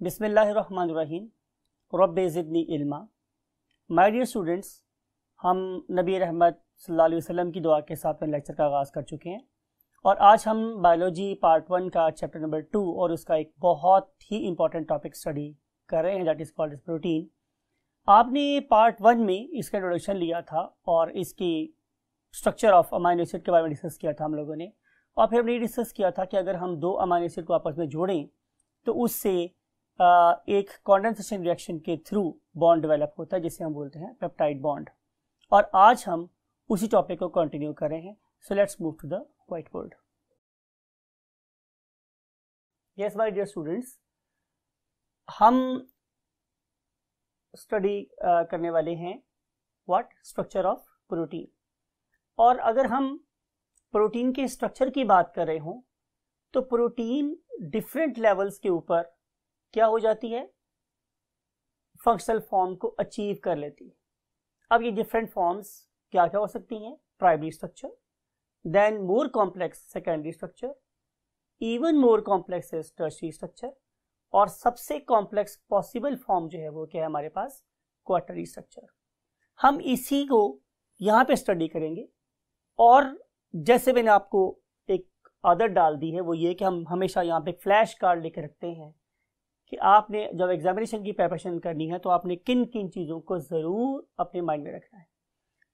बिसमीम रब ज़िदनी इल्मा। माय डियर स्टूडेंट्स हम नबी रहमत सल्लल्लाहु अलैहि वसल्लम की दुआ के साथ में लेक्चर का आगाज़ कर चुके हैं। और आज हम बायोलॉजी पार्ट वन का चैप्टर नंबर टू और उसका एक बहुत ही इंपॉर्टेंट टॉपिक स्टडी कर रहे हैं दैट इज़ कॉल्ड प्रोटीन आपने पार्ट वन में इसका इंट्रोडक्शन लिया था और इसकी स्ट्रक्चर ऑफ़ अमाइनो एसिड के बारे में डिस्कस किया था हम लोगों ने। और फिर हमने डिस्कस किया था कि अगर हम दो अमाइनो एसिड को आपस में जोड़ें तो उससे एक कॉन्डेंसेशन रिएक्शन के थ्रू बॉन्ड डेवलप होता है, जिसे हम बोलते हैं पेप्टाइड बॉन्ड और आज हम उसी टॉपिक को कंटिन्यू कर रहे हैं so let's move to the white board yes my dear students हम स्टडी करने वाले हैं व्हाट स्ट्रक्चर ऑफ़ प्रोटीन और अगर हम प्रोटीन के स्ट्रक्चर की बात कर रहे हों तो प्रोटीन डिफरेंट लेवल्स के ऊपर क्या हो जाती है? फंक्शनल फॉर्म को अचीव कर लेती है। अब ये डिफरेंट फॉर्म्स क्या क्या हो सकती हैं? Primary structure then more complex secondary structure even more complex tertiary structure और सबसे कॉम्प्लेक्स पॉसिबल फॉर्म जो है वो क्या है हमारे पास? क्वार्टरी स्ट्रक्चर हम इसी को यहाँ पे स्टडी करेंगे, और जैसे मैंने आपको एक आदत डाल दी है, वो ये कि हम हमेशा यहाँ पे फ्लैश कार्ड लेके रखते हैं। कि आपने जब एग्जामिनेशन की प्रिपरेशन करनी है तो आपने किन किन चीज़ों को ज़रूर अपने माइंड में रखना है।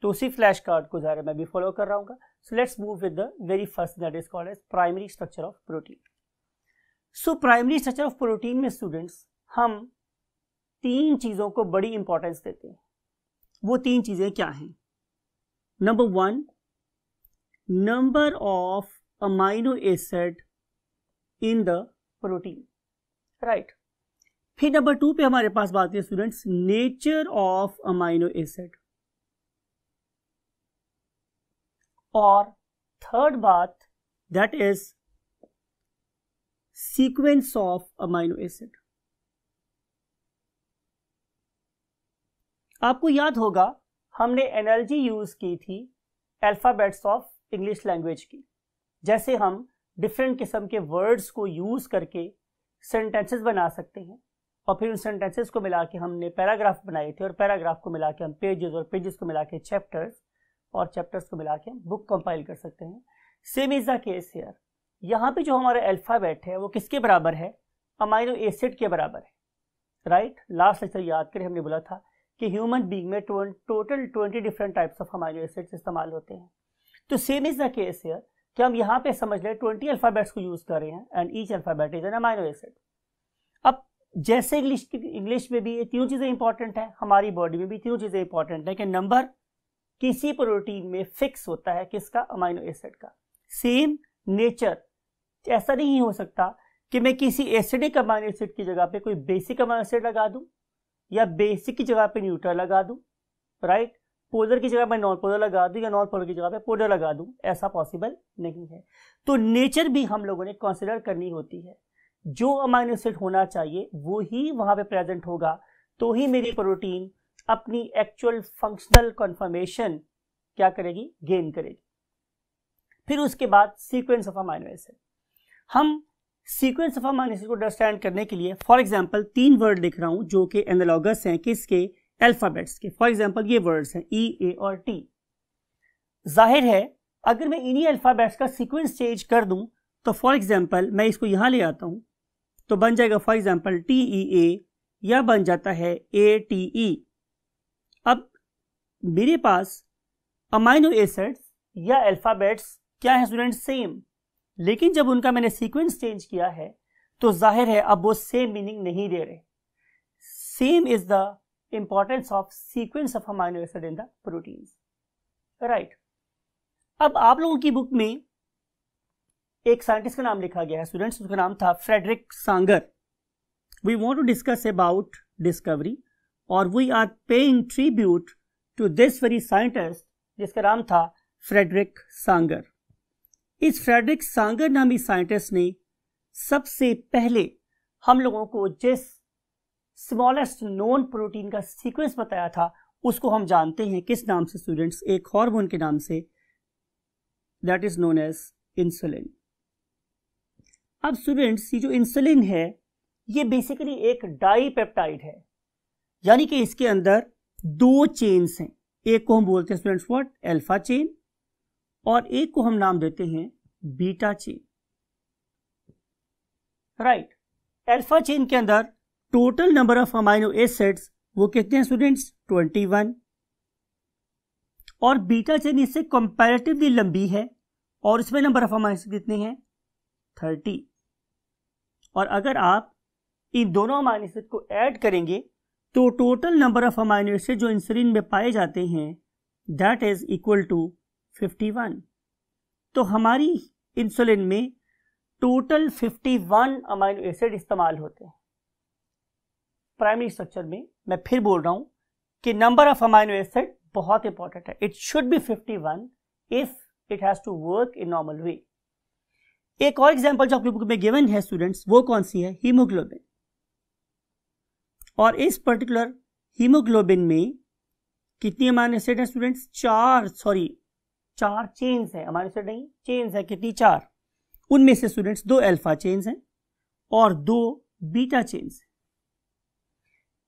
तो उसी फ्लैश कार्ड को ज़रा मैं भी फॉलो कर रहा हूँ so let's move with the very first that is called as primary structure of protein so primary structure of protein में स्टूडेंट्स हम तीन चीज़ों को बड़ी इंपॉर्टेंस देते हैं। वो तीन चीज़ें क्या हैं? Number one number of amino acid in the protein right फिर नंबर टू पे हमारे पास बात है students nature of amino acid और थर्ड बात that is sequence of amino acid आपको याद होगा, हमने एनर्जी यूज़ की थी अल्फाबेट्स ऑफ़ इंग्लिश लैंग्वेज की. जैसे हम डिफरेंट किस्म के वर्ड्स को यूज़ करके सेंटेंसेस बना सकते हैं। और फिर उन सेंटेंसेस को मिला के हमने पैराग्राफ बनाए थे और पैराग्राफ को मिला के हम पेजेस और पेजेस को मिला के चैप्टर्स और चैप्टर्स को मिला के हम बुक कंपाइल कर सकते हैं। Same is the case here यहाँ पे जो हमारा अल्फ़ाबेट है, वो किसके बराबर है? अमाइनो एसिड के बराबर है। राइट लास्ट लेक्चर याद करें, हमने बोला था कि ह्यूमन बींग में total twenty different types of amino acids इस्तेमाल होते हैं। तो same is the case here कि हम यहाँ पे समझ लें ट्वेंटी अल्फ़ाबेट्स को यूज़ कर रहे हैं and each alphabet is an amino acid जैसे इंग्लिश इंग्लिश में भी ये तीनों चीज़ें इंपॉर्टेंट है, हमारी बॉडी में भी तीनों चीज़ें इंपॉर्टेंट है। कि नंबर किसी प्रोटीन में फिक्स होता है किसका? अमाइनो एसिड का। सेम नेचर ऐसा नहीं हो सकता कि मैं किसी एसिडिक अमाइनो एसिड की जगह पे कोई बेसिक अमाइनो एसिड लगा दूँ, या बेसिक की जगह पे न्यूट्रल लगा दूँ राइट पोलर की जगह मैं नॉन पोलर लगा दूँ, या नॉन पोलर की जगह पे पोलर लगा दूँ, ऐसा पॉसिबल नहीं है। तो नेचर भी हम लोगों ने कंसिडर करनी होती है। जो अमाइनो एसिड होना चाहिए, वो ही वहाँ पे प्रेजेंट होगा। तो ही मेरी प्रोटीन अपनी एक्चुअल फंक्शनल कन्फर्मेशन क्या करेगी? गेन करेगी। फिर उसके बाद सीक्वेंस ऑफ़ अमाइनो एसिड हम सीक्वेंस ऑफ़ अमाइनो एसिड को अंडरस्टैंड करने के लिए फॉर एग्जांपल तीन वर्ड लिख रहा हूँ जो कि एनालॉगस हैं, किसके? अल्फाबेट्स के। फॉर एग्ज़ाम्पल ये वर्ड्स हैं ई ए और टी ज़ाहिर है, अगर मैं इन्हीं अल्फाबेट्स का सीक्वेंस चेंज कर दूँ तो फॉर एग्ज़ाम्पल मैं इसको यहाँ ले आता हूँ। तो बन जाएगा for example T E A या बन जाता है ए टी ई अब मेरे पास अमाइनो एसिड्स या अल्फाबेट्स क्या है स्टूडेंट सेम लेकिन जब उनका मैंने सीक्वेंस चेंज किया है तो ज़ाहिर है अब वो सेम मीनिंग नहीं दे रहे। Same is the importance of sequence of amino acid in the proteins right अब आप लोगों की बुक में एक साइंटिस्ट का नाम लिखा गया है स्टूडेंट्स उसका नाम था Frederick Sanger we want to discuss about discovery और we are paying tribute to this very scientist जिसका नाम था फ्रेडरिक सांगर इस फ्रेडरिक सांगर नामी साइंटिस्ट ने सबसे पहले हम लोगों को जिस स्मॉलेस्ट नोन प्रोटीन का सीक्वेंस बताया था, उसको हम जानते हैं किस नाम से स्टूडेंट्स एक हॉर्मोन के नाम से that is known as insulin अब स्टूडेंट्स ये जो इंसुलिन है, ये बेसिकली एक डाई पेप्टाइड है. यानी कि इसके अंदर दो चेन्स हैं. एक को हम बोलते हैं स्टूडेंट्स व्हाट अल्फ़ा चेन और एक को हम नाम देते हैं beta chain right alpha chain के अंदर total number of amino acids वो कितने हैं स्टूडेंट्स 21 और बीटा चेन इससे कंपैरेटिवली लंबी है और इसमें नंबर ऑफ़ अमाइनो एसिड कितने हैं? 30 और अगर आप इन दोनों अमाइनो एसिड को ऐड करेंगे तो total number of amino acid जो इंसुलिन में पाए जाते हैं दैट इज़ इक्वल टू 51 तो हमारी इंसुलिन में टोटल 51 अमाइनो एसिड इस्तेमाल होते हैं। प्राइमरी स्ट्रक्चर में मैं फिर बोल रहा हूँ कि नंबर ऑफ़ अमाइनो एसिड बहुत इंपॉर्टेंट है। It should be 51 if it has to work in normal way एक और एग्ज़ाम्पल जो आपकी बुक में गिवन है स्टूडेंट्स वो कौन सी है? हीमोग्लोबिन और इस पर्टिकुलर हीमोग्लोबिन में कितनी अमाइनो एसिड है स्टूडेंट्स चार सॉरी चार चेन्स है। अमाइनो एसिड नहीं चेन्स है। कितनी? चार। उनमें से स्टूडेंट्स दो अल्फ़ा चेन्स हैं और दो बीटा चेन्स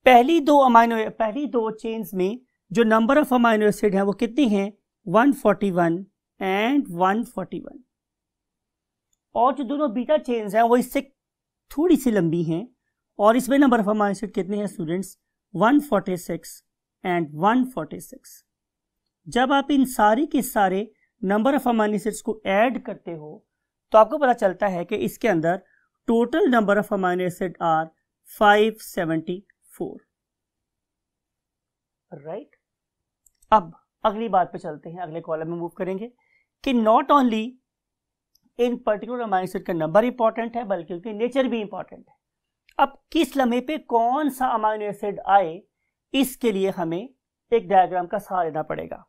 पहली दो अमाइनो पहली दो चेन्स में जो नंबर ऑफ़ अमाइनो एसिड है, वो कितनी है? 141 एंड 141 और जो दोनों बीटा चेन्स हैं, वो इससे थोड़ी सी लंबी हैं। और इसमें नंबर ऑफ़ अमाइनो एसिड कितने हैं स्टूडेंट्स 146 एंड 146 जब आप इन सारे के सारे नंबर ऑफ़ अमाइनो एसिड्स को ऐड करते हो तो आपको पता चलता है कि इसके अंदर total number of amino acid are 574 right अब अगली बात पे चलते हैं, अगले कॉलम में मूव करेंगे कि not only in particular amino acid का नंबर इंपॉर्टेंट है, बल्कि उनकी नेचर भी इंपॉर्टेंट है। अब किस लम्हे पे कौन सा अमाइनो एसिड आए, इसके लिए हमें एक डायग्राम का सहारा लेना पड़ेगा।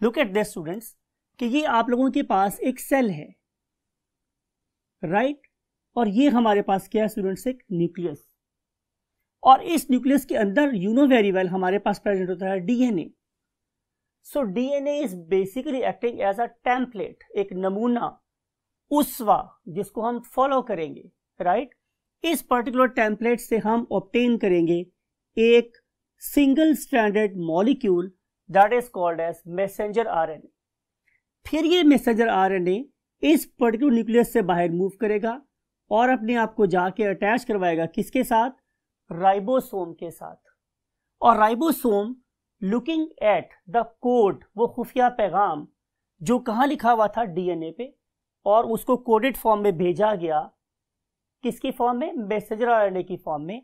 लुक एट दिस स्टूडेंट्स कि ये आप लोगों के पास एक सेल है। Right right? और ये हमारे पास क्या है स्टूडेंट्स एक न्यूक्लियस और इस न्यूक्लियस के अंदर यू नो वेरी वेल हमारे पास प्रेजेंट होता है DNA so DNA is basically acting as a template एक नमूना। उसवा, जिसको हम फॉलो करेंगे राइट इस पर्टिकुलर टेम्पलेट से हम ऑप्टेन करेंगे एक single stranded molecule that is called as messenger RNA फिर ये मैसेंजर आरएनए इस पर्टिकुलर न्यूक्लियस से बाहर मूव करेगा और अपने आप को जाके अटैच करवाएगा किसके साथ? राइबोसोम के साथ. और ribosome looking at the code वो खुफिया पैगाम, जो कहाँ लिखा हुआ था? डीएनए पे. और उसको कोडेड फॉर्म में भेजा गया। किसकी फॉर्म में? मैसेजर आरएनए की फॉर्म में।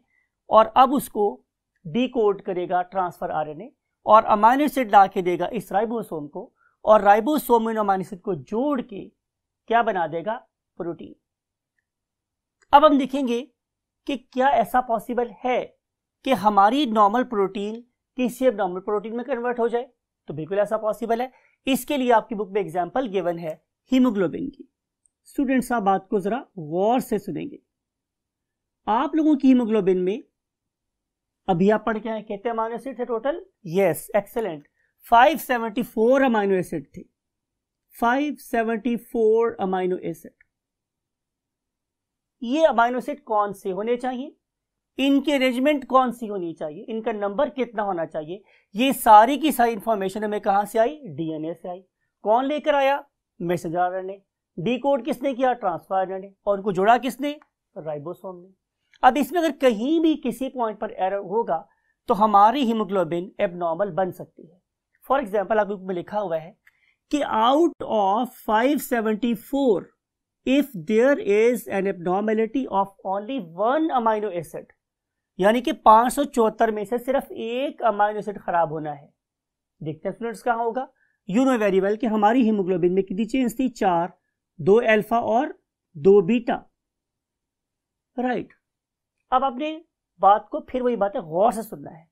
और अब उसको डी कोड करेगा ट्रांसफ़र आरएनए और अमाइनो एसिड ला के देगा इस राइबोसोम को। और राइबोसोम इन अमाइनो एसिड को जोड़ के क्या बना देगा? प्रोटीन अब हम देखेंगे कि क्या ऐसा पॉसिबल है कि हमारी नॉर्मल प्रोटीन किसी अब नॉर्मल प्रोटीन में कन्वर्ट हो जाए। तो बिल्कुल ऐसा पॉसिबल है। इसके लिए आपकी बुक में एग्ज़ाम्पल गिवन है। हीमोग्लोबिन की। स्टूडेंट्स आप बात को जरा गौर से सुनेंगे। आप लोगों की हीमोग्लोबिन में, अभी आप पढ़ के आए कितने अमाइनो एसिड थे total yes excellent 574 amino acid थे। 574 अमाइनो एसिड ये अमाइनो एसिड कौन से होने चाहिए? इनकी अरेंजमेंट कौन सी होनी चाहिए? इनका नंबर कितना होना चाहिए? ये सारी की सारी इंफॉर्मेशन हमें कहाँ से आई? डीएनए से आई। कौन लेकर आया? मैसेजर आरएनए डी कोड किसने किया? ट्रांसफ़र आरएनए और उनको जोड़ा किसने? राइबोसोम ने। अब इसमें अगर कहीं भी किसी पॉइंट पर एरर होगा तो हमारी हीमोग्लोबिन एबनॉर्मल बन सकती है। फॉर एग्ज़ाम्पल आप में लिखा हुआ है कि out of 574 if there is an abnormality of only one amino acid यानी कि पाँच में से सिर्फ़ एक अमाइनो एसिड खराब होना है। देखते हैं स्टूडेंट्स कहाँ होगा। यू नो वेरी वेल कि हमारी हीमोग्लोबिन में कितनी चेंज थी? चार, दो अल्फ़ा और दो बीटा राइट right. अब आपने बात को फिर वही बात है गौर से सुनना है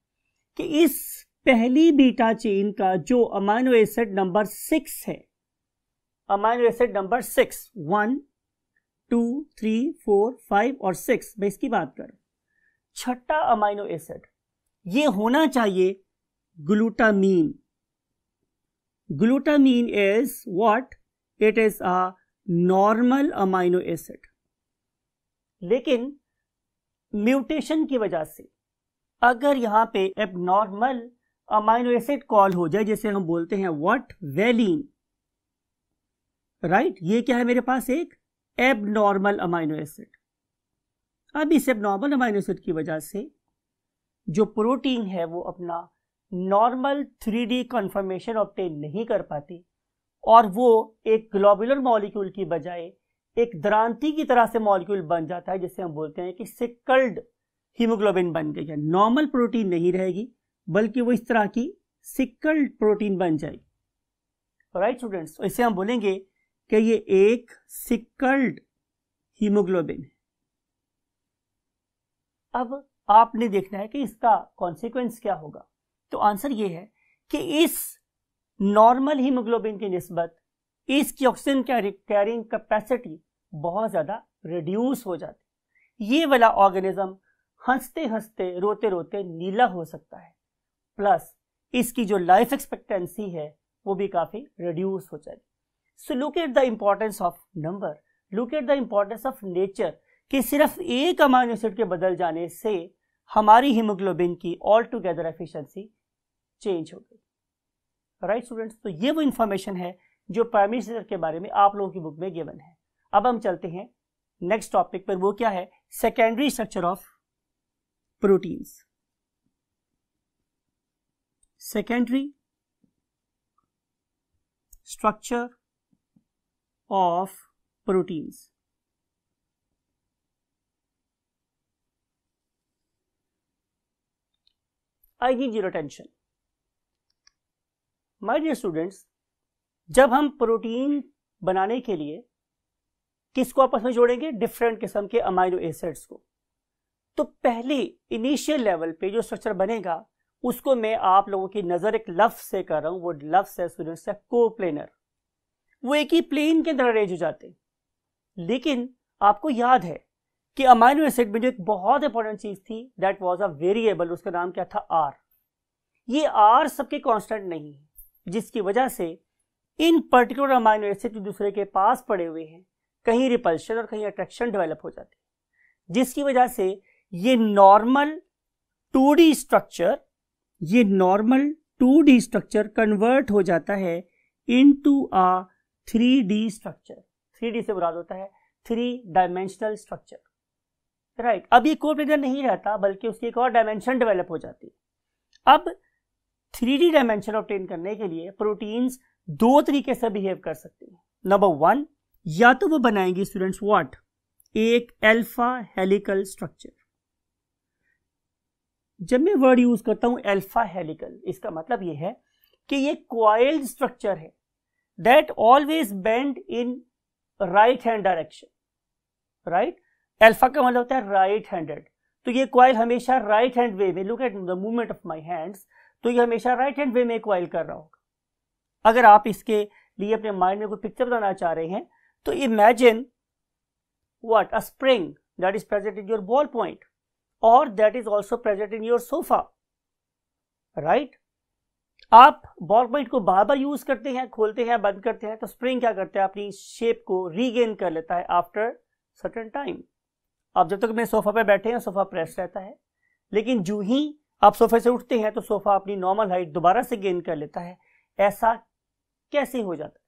कि इस पहली बीटा चेन का जो अमाइनो एसिड नंबर सिक्स है amino acid number six one two three four five और सिक्स मैं इसकी बात कर छठा अमाइनो एसिड ये होना चाहिए glutamine glutamine is what it is a normal amino acid लेकिन म्यूटेशन की वजह से, अगर यहाँ पे एबनॉर्मल अमाइनो एसिड कॉल हो जाए, जैसे हम बोलते हैं व्हाट वेलिन राइट ये क्या है मेरे पास एक? एबनॉर्मल अमाइनो एसिड अब इस एबनॉर्मल अमाइनो एसिड की वजह से जो प्रोटीन है, वो अपना normal three D conformation obtain नहीं कर पाती। और वो एक ग्लोबुलर मॉलिक्यूल की बजाय एक द्रांति की तरह से मॉलिक्यूल बन जाता है, जिसे हम बोलते हैं कि सिकल्ड हीमोग्लोबिन बन गई है। नॉर्मल प्रोटीन नहीं रहेगी, बल्कि वो इस तरह की सिकल्ड प्रोटीन बन जाएगी। राइट स्टूडेंट्स इसे हम बोलेंगे कि ये एक सिकल्ड हीमोग्लोबिन है। अब आपने देखना है कि इसका कॉन्सिक्वेंस क्या होगा। तो आंसर ये है कि इस नॉर्मल हीमोग्लोबिन की नस्बत इसकी ऑक्सीजन कैरिंग कैपेसिटी बहुत ज़्यादा रिड्यूस हो जाती ये वाला ऑर्गेनिज्म हँसते हँसते, रोते रोते नीला हो सकता है। प्लस इसकी जो लाइफ एक्सपेक्टेंसी है, वो भी काफ़ी रिड्यूस हो जाएगी। So look at the importance of number look at the importance of nature कि सिर्फ़ एक अमाइनो एसिड के बदल जाने से हमारी हीमोग्लोबिन की ऑल टुगेदर एफिशिएंसी चेंज हो गई। राइट स्टूडेंट्स तो ये वो इंफॉर्मेशन है जो प्राइमरी के बारे में आप लोगों की बुक में गिवन है। अब हम चलते हैं नेक्स्ट टॉपिक पर, वो क्या है? Secondary structure of proteins secondary structure of proteins I need zero tension my dear students जब हम प्रोटीन बनाने के लिए किसको आपस में जोड़ेंगे? डिफरेंट किस्म के अमाइनो एसिड्स को। तो पहले इनिशियल लेवल पे जो स्ट्रक्चर बनेगा, उसको मैं आप लोगों की नज़र एक लफ्ज से कर रहा हूँ। वो लफ्ज है स्टूडेंट्स है कोप्लेनर वो एक ही प्लेन के अंदर अरेंज हो जाते हैं। लेकिन आपको याद है कि अमाइनो एसिड में जो एक बहुत इंपॉर्टेंट चीज़ थी दैट वाज अ वेरिएबल उसका नाम क्या था? आर ये आर सबके कांस्टेंट नहीं है। जिसकी वजह से इन पर्टिकुलर अमाइनो एसिड दूसरे के पास पड़े हुए हैं, कहीं रिपल्शन और कहीं अट्रैक्शन डेवलप हो जाती है। जिसकी वजह से ये नॉर्मल टू स्ट्रक्चर ये नॉर्मल टू स्ट्रक्चर कन्वर्ट हो जाता है into a three D structure three D से बुराद होता है थ्री डायमेंशनल स्ट्रक्चर राइट अब ये कोप्लेनर नहीं रहता, बल्कि उसकी एक और डायमेंशन डेवलप हो जाती है। अब थ्री डी डायमेंशन ऑप्टेन करने के लिए प्रोटीन्स दो तरीके से बिहेव कर सकते हैं। नंबर वन या तो वो बनाएँगे स्टूडेंट्स व्हाट एक एल्फा हेलिकल स्ट्रक्चर जब मैं वर्ड यूज़ करता हूँ एल्फा हेलिकल इसका मतलब यह है कि ये क्वाइल्ड स्ट्रक्चर है। That always bend in right hand direction right alpha का मतलब होता है राइट हैंडेड तो ये क्वाइल हमेशा राइट हैंड वे में look at the movement of my hands तो ये हमेशा राइट हैंड वे में क्वाइल कर रहा होगा। अगर आप इसके लिए अपने माइंड में कोई पिक्चर बनाना चाह रहे हैं तो imagine what? A spring that is present in your ball point or that is also present in your sofa, right? आप बॉल पॉइंट को बार बार यूज़ करते हैं, खोलते हैं, बंद करते हैं तो स्प्रिंग क्या करते हैं? अपनी शेप को रीगेन कर लेता है आफ्टर सर्टन टाइम आप जब तक तो मेरे सोफा पे बैठे हैं सोफा प्रेस रहता है। लेकिन जो ही आप सोफे से उठते हैं तो सोफा अपनी नॉर्मल हाइट दोबारा से गेन कर लेता है। ऐसा कैसे हो जाता है?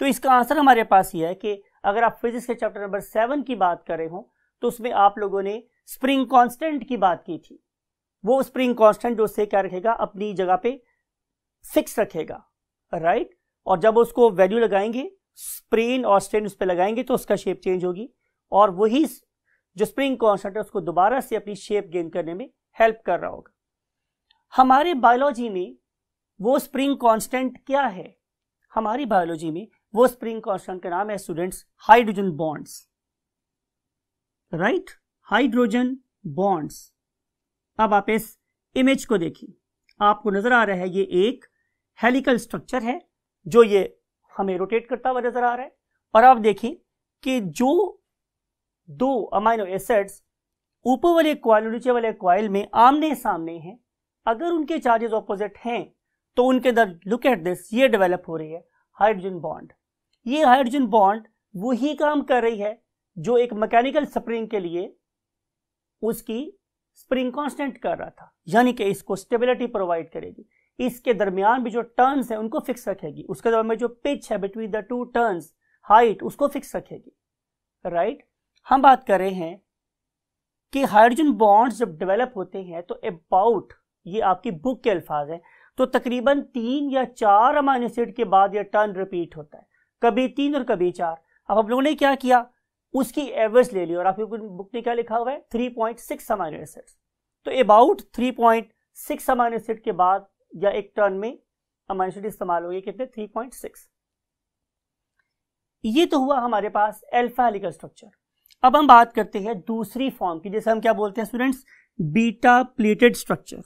तो इसका आंसर हमारे पास ये है कि अगर आप फिजिक्स के चैप्टर नंबर सेवन की बात कर रहे हो तो उसमें आप लोगों ने स्प्रिंग कांस्टेंट की बात की थी। वो स्प्रिंग कांस्टेंट जो उससे क्या रखेगा? अपनी जगह पे फिक्स रखेगा। राइट और जब उसको वैल्यू लगाएँगे स्प्रेन और स्ट्रेन उस पर लगाएँगे तो उसका शेप चेंज होगी। और वही जो स्प्रिंग कॉन्स्टेंट है, उसको दोबारा से अपनी शेप गेन करने में हेल्प कर रहा होगा। हमारे बायोलॉजी में वो स्प्रिंग कांस्टेंट क्या है? हमारी बायोलॉजी में वो स्प्रिंग कांस्टेंट का नाम है students hydrogen bonds right hydrogen bonds अब आप इस इमेज को देखिए। आपको नज़र आ रहा है ये एक हेलिकल स्ट्रक्चर है, जो ये हमें रोटेट करता हुआ नज़र आ रहा है। और आप देखें कि जो दो अमाइनो एसिड्स ऊपर वाले क्वाइल नीचे वाले क्वाइल में आमने सामने हैं। अगर उनके चार्जेस ऑपोजिट हैं तो उनके अंदर लुक एट दिस ये डेवलप हो रही है हाइड्रोजन बॉन्ड ये हाइड्रोजन बॉन्ड वही काम कर रही है, जो एक मैकेनिकल स्प्रिंग के लिए उसकी स्प्रिंग कांस्टेंट कर रहा था। यानी कि इसको स्टेबिलिटी प्रोवाइड करेगी। इसके दरमियान भी जो टर्न्स है, उनको फिक्स रखेगी। उसके दरमियान जो पिच है between the two turns height उसको फिक्स रखेगी। Right right? हम बात कर रहे हैं कि हाइड्रोजन बॉन्ड्स जब डेवलप होते हैं तो अबाउट ये आपकी बुक के अल्फाज हैं तो तकरीबन तीन या चार अमाइनो एसिड के बाद यह टर्न रिपीट होता है। कभी तीन और कभी चार। अब हम लोगों ने क्या किया? उसकी एवरेज ले ली और आपकी बुक में क्या लिखा हुआ है? Three point six amino acid तो about three point six amino acid के बाद या एक टर्न में अमाइनो एसिड इस्तेमाल हो गए कितने? थ्री पॉइंट सिक्स ये तो हुआ हमारे पास एल्फा हेलिकल स्ट्रक्चर अब हम बात करते हैं दूसरी फॉर्म की, जैसे हम क्या बोलते हैं स्टूडेंट्स बीटा प्लेटेड स्ट्रक्चर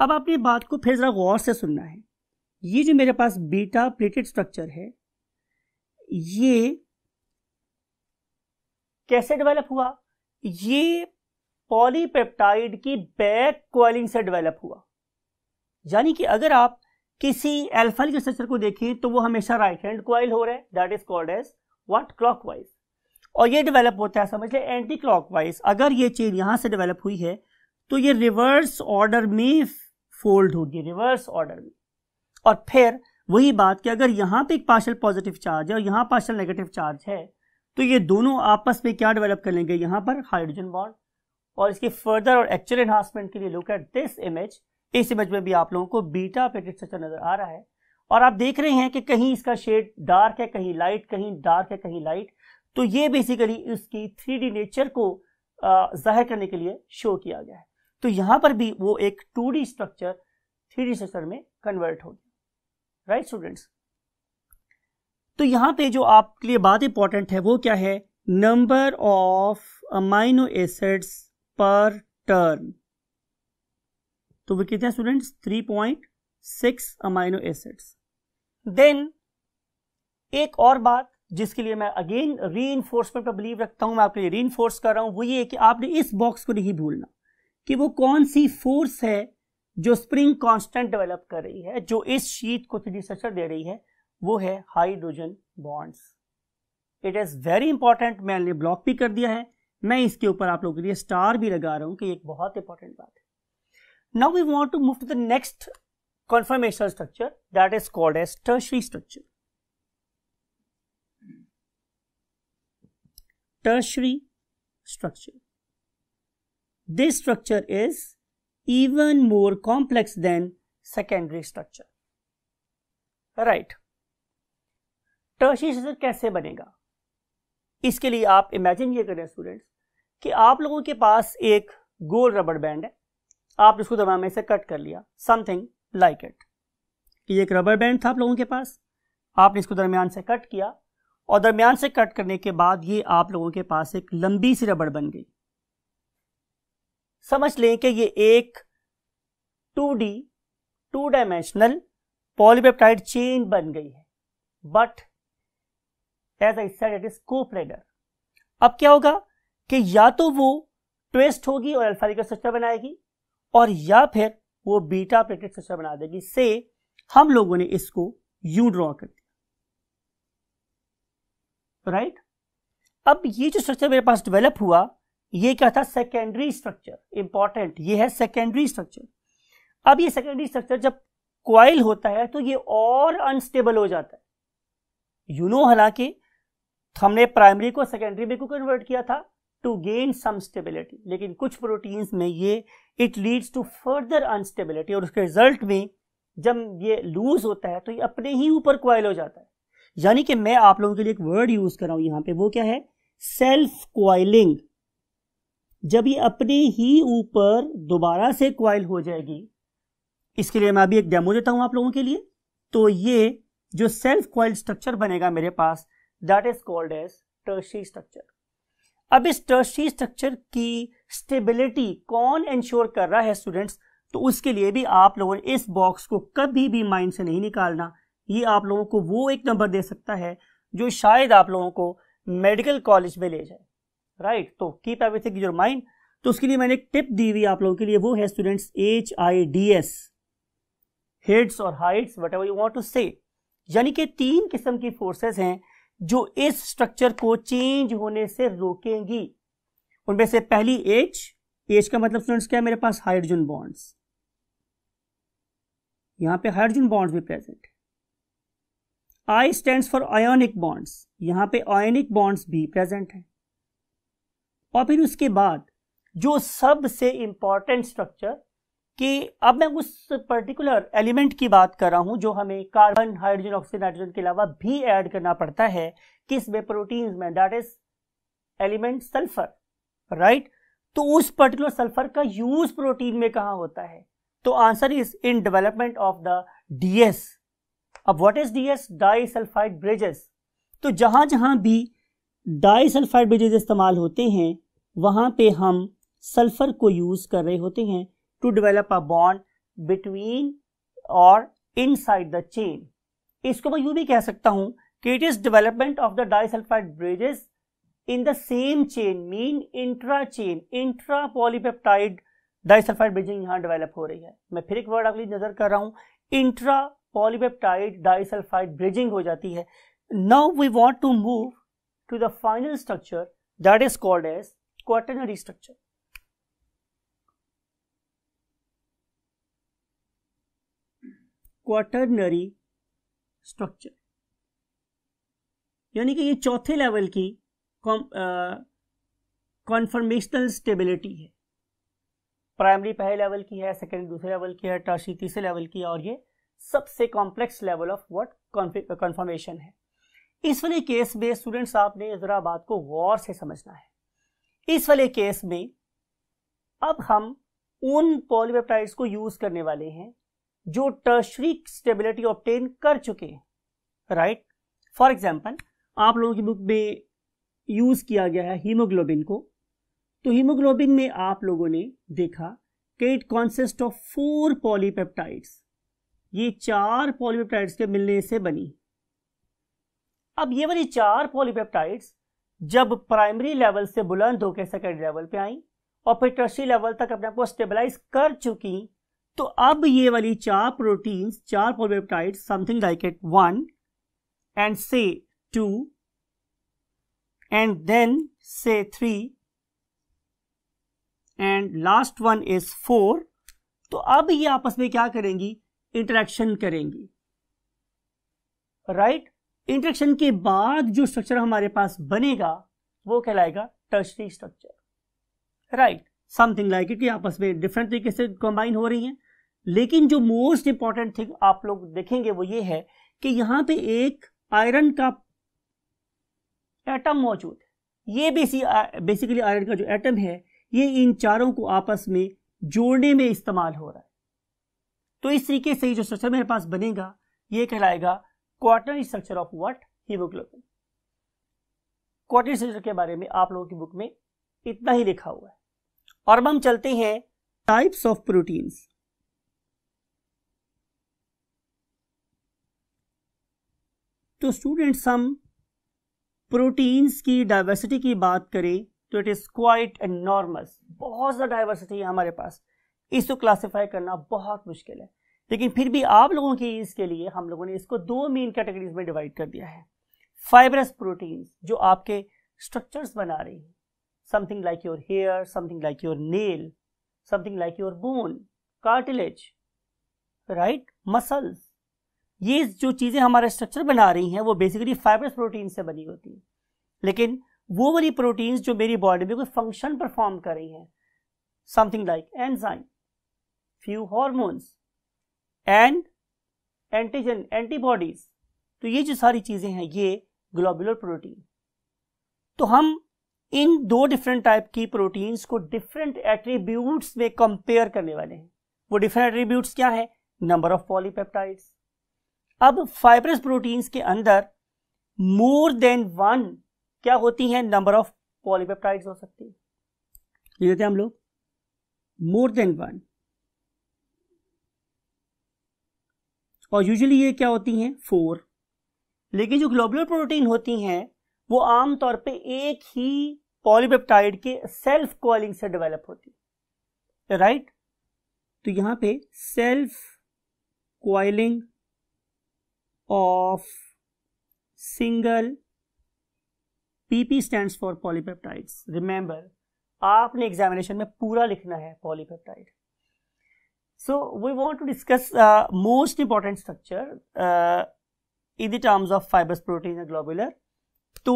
अब आपने बात को फिर जरा गौर से सुनना है। ये जो मेरे पास बीटा प्लेटेड स्ट्रक्चर है, ये कैसे डेवलप हुआ? ये पॉलीपेप्टाइड की बैक क्वालिंग से डेवलप हुआ। यानी कि अगर आप किसी एल्फाइल के स्ट्रक्चर को देखें तो वो हमेशा राइट हैंड क्वाइल हो रहा है that is called as what clockwise और ये डेवलप होता है, समझ ले एंटी क्लॉकवाइज अगर ये चेन यहाँ से डेवलप हुई है तो ये रिवर्स ऑर्डर में फोल्ड होगी रिवर्स ऑर्डर में। और फिर वही बात कि अगर यहाँ पे एक पार्शल पॉजिटिव चार्ज है और यहाँ पार्शल नेगेटिव चार्ज है तो ये दोनों आपस में क्या डेवलप कर लेंगे? यहाँ पर हाइड्रोजन बॉन्ड और इसके फर्दर और एक्चुअल एनहांसमेंट के लिए लुक एट दिस इमेज इस इमेज में भी आप लोगों को बीटा प्लेटेड स्ट्रक्चर नज़र आ रहा है। और आप देख रहे हैं कि कहीं इसका शेड डार्क है, कहीं लाइट कहीं डार्क है, कहीं लाइट तो ये बेसिकली उसकी थ्री नेचर को ज़ाहिर करने के लिए शो किया गया है। तो यहाँ पर भी वो एक टू स्ट्रक्चर थ्री स्ट्रक्चर में कन्वर्ट हो गया। राइट स्टूडेंट्स तो यहाँ पे जो आपके लिए बात इंपॉर्टेंट है, वो क्या है? नंबर ऑफ़ अमाइनो एसिड्स पर टर्न तो वो कितने स्टूडेंट्स 3.6 अमाइनो एसिड्स देन एक और बात जिसके लिए मैं अगेन री इन्फोर्समेंट पर बिलीव रखता हूँ, मैं आपके लिए री कर रहा हूँ वो ये कि आपने इस बॉक्स को नहीं भूलना कि वो कौन सी फोर्स है जो स्प्रिंग कांस्टेंट डेवलप कर रही है, जो इस शीट को थ्री स्ट्रक्चर दे रही है, वो है hydrogen bonds it is very important मैंने ब्लॉक भी कर दिया है, मैं इसके ऊपर आप लोगों के लिए स्टार भी लगा रहा हूँ कि एक बहुत इंपॉर्टेंट बात है. Now we want to move to the next conformational structure that is called as tertiary structure. Tertiary structure. This structure is even more complex than secondary structure. Right. Tertiary structure कैसे बनेगा? इसके लिए आप imagine ये करें students कि आप लोगों के पास एक गोल रबड़ बैंड है। आप इसको दरम्यान में से कट कर लिया। समथिंग लाइक इट ये एक रबर बैंड था आप लोगों के पास। आपने इसको दरमियान से कट किया। और दरमियान से कट करने के बाद ये आप लोगों के पास एक लंबी सी रबड़ बन गई। समझ लें कि ये एक 2D to dimensional polypeptide chain बन गई है। But as I said it is कोप्लेडर अब क्या होगा कि या तो वो ट्विस्ट होगी और अल्फ़ा का स्ट्रक्चर बनाएगी, और या फिर वो बीटा प्लेटेड स्ट्रक्चर बना देगी। से हम लोगों ने इसको यू ड्रॉ कर दिया। राइट? अब ये जो स्ट्रक्चर मेरे पास डेवलप हुआ, ये क्या था? सेकेंडरी स्ट्रक्चर इंपॉर्टेंट ये है सेकेंडरी स्ट्रक्चर अब ये सेकेंडरी स्ट्रक्चर जब क्वाइल होता है तो ये और अनस्टेबल हो जाता है. यू नो हालाँकि, हमने प्राइमरी को सेकेंडरी में को कन्वर्ट किया था? टू गेन सम स्टेबिलिटी लेकिन कुछ प्रोटीन्स में ये it leads to further unstability और उसके रिज़ल्ट में जब ये लूज होता है तो ये अपने ही ऊपर क्वाइल हो जाता है. यानी कि मैं आप लोगों के लिए एक वर्ड यूज़ कर रहा हूँ यहाँ पे। वो क्या है? सेल्फ क्वाइलिंग जब ये अपने ही ऊपर दोबारा से क्वाइल हो जाएगी, इसके लिए मैं अभी एक डेमो देता हूँ आप लोगों के लिए। तो ये जो सेल्फ क्वाइल स्ट्रक्चर बनेगा मेरे पास that is called as tertiary structure अब इस टर्शी स्ट्रक्चर की स्टेबिलिटी कौन इंश्योर कर रहा है स्टूडेंट्स तो उसके लिए भी आप लोगों ने इस बॉक्स को कभी भी माइंड से नहीं निकालना। ये आप लोगों को वो एक नंबर दे सकता है जो शायद आप लोगों को मेडिकल कॉलेज में ले जाए। राइट तो कीप एवरीथिंग योर माइंड तो उसके लिए मैंने एक टिप दी हुई आप लोगों के लिए, वो है students H I D S heads और heights whatever you want to say यानी कि तीन किस्म की फोर्सेस हैं जो इस स्ट्रक्चर को चेंज होने से रोकेंगी। उनमें से पहली एच एच का मतलब स्टूडेंट्स क्या है? मेरे पास हाइड्रोजन बॉन्ड्स यहाँ पे हाइड्रोजन बॉन्ड्स भी present I stand for ionic bonds यहाँ पे आयोनिक बॉन्ड्स भी प्रेजेंट है। और फिर उसके बाद, जो सबसे इंपॉर्टेंट स्ट्रक्चर कि अब मैं उस पर्टिकुलर एलिमेंट की बात कर रहा हूँ, जो हमें कार्बन हाइड्रोजन ऑक्सीजन नाइट्रोजन के अलावा भी ऐड करना पड़ता है, किसमें? प्रोटीन में। That is element sulphur right तो उस पर्टिकुलर सल्फ़र का यूज़ प्रोटीन में कहा होता है? तो answer is in development of the DS अब what is DS disulphide bridges तो जहाँ जहाँ भी डाई सल्फाइड ब्रिजेस इस्तेमाल होते हैं, वहाँ पे हम सल्फ़र को यूज़ कर रहे होते हैं to develop a bond between और इनसाइड द चेन इसको मैं यू भी कह सकता हूँ कि it is development of the disulphide bridges in the same chain mean intra chain intra polypeptide disulphide bridging यहाँ डेवलप हो रही है। मैं फिर एक वर्ड अगली नज़र कर रहा हूँ। इंट्रा पॉलीपेप्टाइड डाइसल्फाइड ब्रिजिंग हो जाती है। Now we want to move to the final structure that is called as quaternary structure quaternary structure यानी कि ये चौथे लेवल की कॉन्फर्मेशनल स्टेबिलिटी है। प्राइमरी पहले लेवल की है सेकेंडरी दूसरे लेवल की है टर्शी तीसरे लेवल की है और ये सबसे complex level of what conformation है। इस वाले केस में स्टूडेंट्स आपने जरा बात को गौर से समझना है। इस वाले केस में अब हम उन पॉलीपेप्टाइड्स को यूज़ करने वाले हैं जो टर्शरी स्टेबिलिटी ऑप्टेन कर चुके हैं राइट फॉर एग्ज़ाम्पल आप लोगों की बुक में यूज़ किया गया है हीमोग्लोबिन को। तो हीमोग्लोबिन में आप लोगों ने देखा कि it consist of four polypeptides ये चार पॉलीपेप्टाइड्स के मिलने से बनी। अब ये वाली चार पॉलीपेप्टाइड्स जब प्राइमरी लेवल से बुलंद होकर सेकेंड लेवल पे आई और फिर टर्शी लेवल तक अपने आप को स्टेबलाइज कर चुकी तो अब ये वाली चार प्रोटीन्स, चार polypeptide something like it, one end say two end then say three end last one is four तो अब ये आपस में क्या करेंगी? इंटरेक्शन करेंगी। Right right? इंटरेक्शन के बाद जो स्ट्रक्चर हमारे पास बनेगा, वो कहलाएगा tertiary structure right something like it कि आपस में डिफरेंट तरीके से कंबाइन हो रही हैं। लेकिन जो मोस्ट इंपॉर्टेंट थिंग आप लोग देखेंगे वो ये है कि यहाँ पे एक आयरन का एटम मौजूद है। ये बेसी बेसिकली आयरन का जो एटम है, ये इन चारों को आपस में जोड़ने में इस्तेमाल हो रहा है। तो इस तरीके से जो स्ट्रक्चर मेरे पास बनेगा, ये कहलाएगा quaternary structure of what haemoglobin quaternary structure के बारे में आप लोगों की बुक में इतना ही लिखा हुआ है। और अब हम चलते हैं टाइप्स ऑफ़ प्रोटीन्स तो स्टूडेंट्स हम प्रोटीन्स की डाइवर्सिटी की बात करें तो इट इज़ क्वाइट एनॉर्मस बहुत ज़्यादा डाइवर्सिटी है हमारे पास। इसको क्लासिफाई करना बहुत मुश्किल है। लेकिन फिर भी आप लोगों की इसके लिए हम लोगों ने इसको दो मेन कैटेगरीज में डिवाइड कर दिया है। फाइबरस प्रोटीन्स जो आपके स्ट्रक्चर्स बना रही हैं। Something like your hair something like your nail something like your bone cartilage right muscles ये जो चीज़ें हमारा स्ट्रक्चर बना रही हैं, वो बेसिकली फाइबरस प्रोटीन से बनी होती है। लेकिन वो वाली प्रोटीन्स जो मेरी बॉडी में कोई फ़ंक्शन परफॉर्म कर रही हैं something like enzyme few hormones and antigen, antibodies. तो ये जो सारी चीज़ें हैं, ये ग्लोबुलर प्रोटीन तो हम इन दो डिफरेंट टाइप की प्रोटीन्स को डिफरेंट एट्रीब्यूट्स में कंपेयर करने वाले हैं। वो डिफरेंट एट्रीब्यूट्स क्या है? नंबर ऑफ़ पॉलीपेप्टाइड्स अब फाइब्रस प्रोटीन्स के अंदर मोर देन वन क्या होती है? नंबर ऑफ़ पॉलीपेप्टाइड्स हो सकती है। लिख हैं हम लोग। मोर देन वन और यूजुअली ये क्या होती हैं? फोर लेकिन जो ग्लोबुलर प्रोटीन होती हैं, वो आमतौर पे एक ही पॉलीपेप्टाइड के सेल्फ कॉलिंग से डेवलप होती है। राइट तो यहाँ पे self coiling of single PP stands for polypeptides. Remember आपने एग्जामिनेशन में पूरा लिखना है polypeptide so we want to discuss most important structure in the terms of fibrous protein globular तो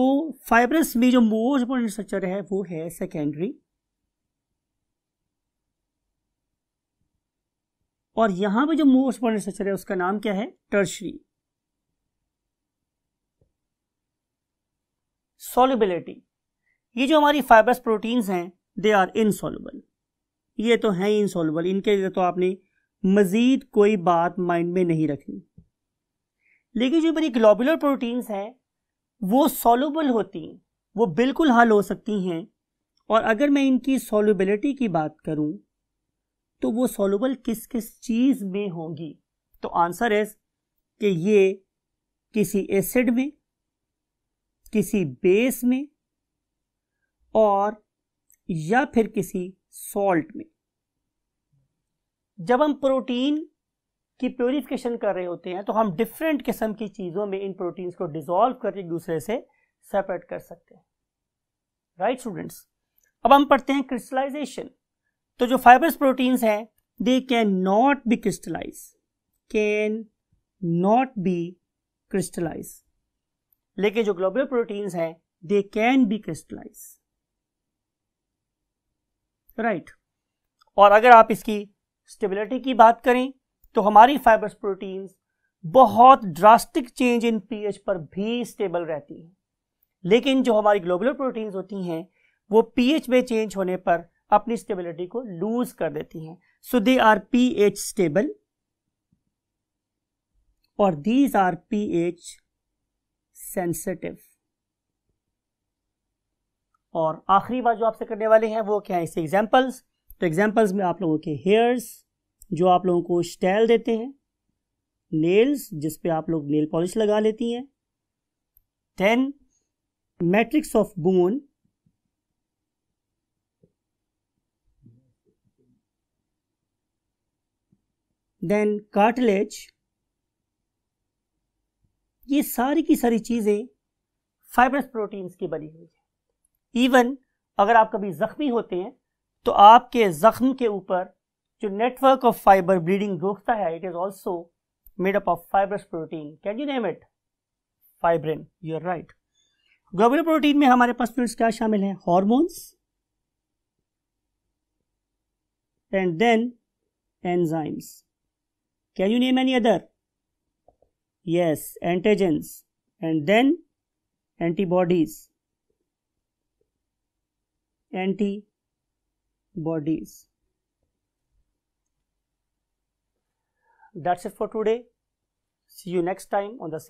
फाइबरस में जो मोस्ट इंपॉर्टेंट स्ट्रक्चर है, वो है सेकेंडरी और यहाँ पे जो मोस्ट इंपॉर्टेंट स्ट्रक्चर है, उसका नाम क्या है? टर्शरी सॉल्युबिलिटी ये जो हमारी फाइबरस प्रोटीन्स हैं दे आर इनसॉल्युबल ये तो हैं इनसॉल्युबल इनके लिए तो आपने मजीद कोई बात माइंड में नहीं रखनी लेकिन जो मेरी ग्लोबुलर प्रोटीन्स हैं, वो सॉल्युबल होती हैं, वो बिल्कुल हल हो सकती हैं। और अगर मैं इनकी सॉल्युबिलिटी की बात करूँ तो वो सॉल्युबल किस किस चीज़ में होंगी? तो आंसर है कि ये किसी एसिड में, किसी बेस में, और या फिर किसी सॉल्ट में। जब हम प्रोटीन की प्योरिफिकेशन कर रहे होते हैं तो हम डिफरेंट किस्म की चीज़ों में इन प्रोटीन्स को डिजोल्व कर एक दूसरे से सेपरेट कर सकते हैं। राइट स्टूडेंट्स अब हम पढ़ते हैं क्रिस्टलाइजेशन तो जो फाइबरस प्रोटीन्स हैं they can not be crystallise can not be crystallise लेकिन जो ग्लोबल प्रोटीन्स हैं they can be crystallise right और अगर आप इसकी स्टेबिलिटी की बात करें तो हमारी फाइबर्स प्रोटीन्स बहुत ड्रास्टिक चेंज इन पीएच पर भी स्टेबल रहती हैं। लेकिन जो हमारी ग्लोबुलर प्रोटीन्स होती हैं, वो पीएच में चेंज होने पर अपनी स्टेबिलिटी को लूज कर देती हैं। So they are pH stable और दीज आर पीएच सेंसिटिव और आखिरी बात जो आपसे करने वाले हैं, वो क्या है? इससे एग्जाम्पल्स तो एग्जाम्पल्स में आप लोगों के हेयर्स जो आप लोगों को स्टाइल देते हैं। नेल्स जिस पे आप लोग नेल पॉलिश लगा लेती हैं। Then matrix of bone then cartilage ये सारी की सारी चीज़ें फाइबरस प्रोटीन्स की बनी हुई है। इवन अगर आप कभी जख्मी होते हैं तो आपके जख्म के ऊपर जो नेटवर्क ऑफ़ फाइबर ब्लीडिंग रोकता है it is also made up of fibrous protein can you name it fibrin you are right globular protein में हमारे पास फ्लूड्स क्या शामिल हैं? Hormones and then enzymes can you name any other yes, antigens and then antibodies. Antibodies. That's it for today. See you next time on the